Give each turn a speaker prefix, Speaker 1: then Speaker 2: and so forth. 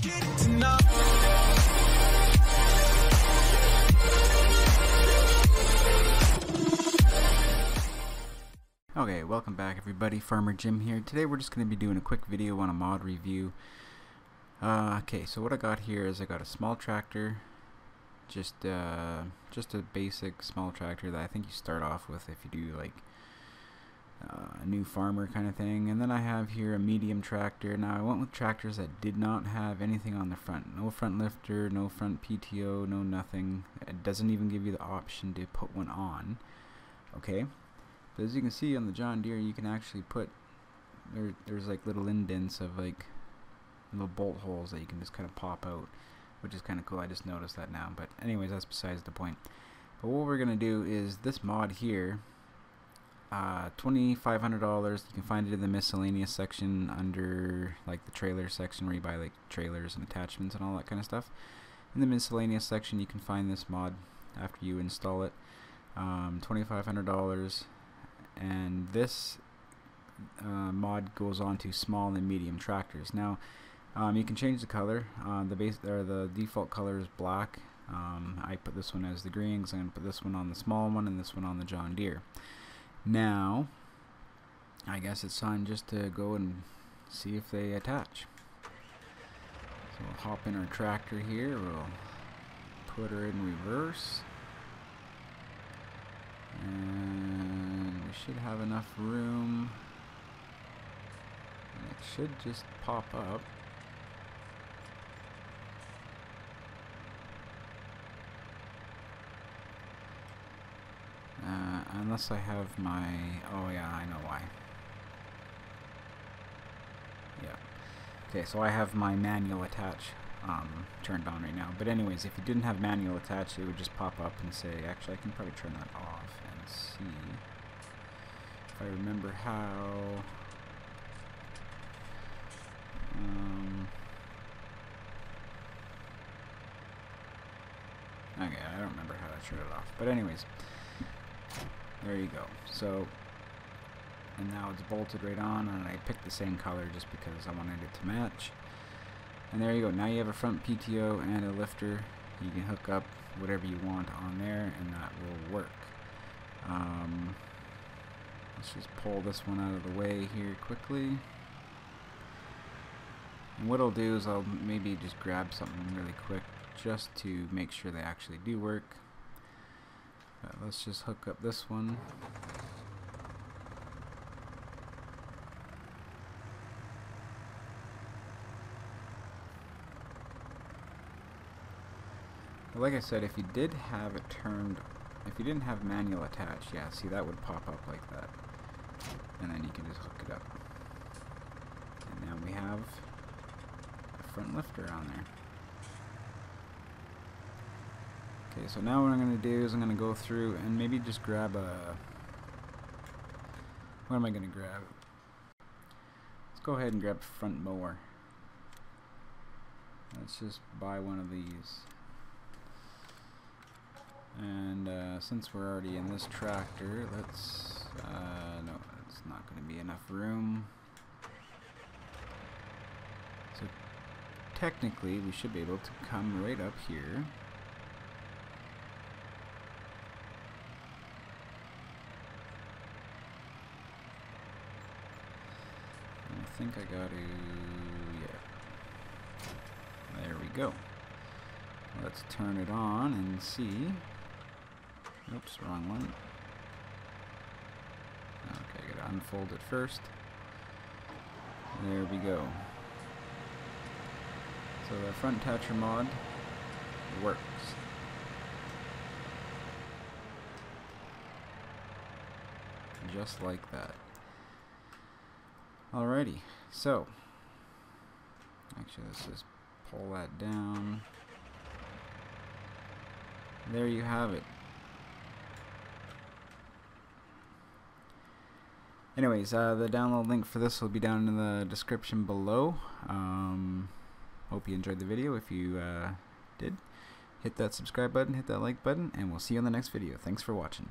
Speaker 1: Okay, welcome back everybody, Farmer Jim here. Today we're just going to be doing a quick video on a mod review. Uh, okay, so what I got here is I got a small tractor, just uh, just a basic small tractor that I think you start off with if you do like uh, a new farmer kind of thing. And then I have here a medium tractor. Now I went with tractors that did not have anything on the front. No front lifter, no front PTO, no nothing. It doesn't even give you the option to put one on. Okay. But as you can see on the John Deere, you can actually put there. There's like little indents of like little bolt holes that you can just kind of pop out, which is kind of cool. I just noticed that now. But anyways, that's besides the point. But what we're gonna do is this mod here. Uh, twenty-five hundred dollars. You can find it in the miscellaneous section under like the trailer section where you buy like trailers and attachments and all that kind of stuff. In the miscellaneous section, you can find this mod after you install it. Um, twenty-five hundred dollars and this uh, mod goes on to small and medium tractors. Now, um, you can change the color. Uh, the base or the default color is black. Um, I put this one as the green. So I'm gonna put this one on the small one and this one on the John Deere. Now, I guess it's time just to go and see if they attach. So we'll hop in our tractor here. We'll put her in reverse. And we should have enough room. And it should just pop up. Uh, unless I have my... Oh yeah, I know why. Yeah. Okay, so I have my manual attach um, turned on right now. But anyways, if you didn't have manual attached, it would just pop up and say, actually, I can probably turn that off and see if I remember how. Um, okay, I don't remember how to turn it off. But anyways, there you go. So, and now it's bolted right on, and I picked the same color just because I wanted it to match. And there you go. Now you have a front PTO and a lifter. You can hook up whatever you want on there, and that will work. Um, let's just pull this one out of the way here quickly. And what I'll do is I'll maybe just grab something really quick just to make sure they actually do work. But let's just hook up this one. But like I said, if you did have it turned, if you didn't have manual attached, yeah, see that would pop up like that. And then you can just hook it up. And now we have a front lifter on there. Okay, so now what I'm going to do is I'm going to go through and maybe just grab a... What am I going to grab? Let's go ahead and grab front mower. Let's just buy one of these. And uh, since we're already in this tractor, let's, uh, no, it's not going to be enough room. So technically we should be able to come right up here. Think I got to, yeah. There we go. Let's turn it on and see. Oops, wrong one. Okay, I gotta unfold it first. There we go. So the front toucher mod works. Just like that. Alrighty, so actually let's just pull that down. There you have it. Anyways, uh, the download link for this will be down in the description below. Um, hope you enjoyed the video. If you uh, did, hit that subscribe button, hit that like button, and we'll see you on the next video. Thanks for watching.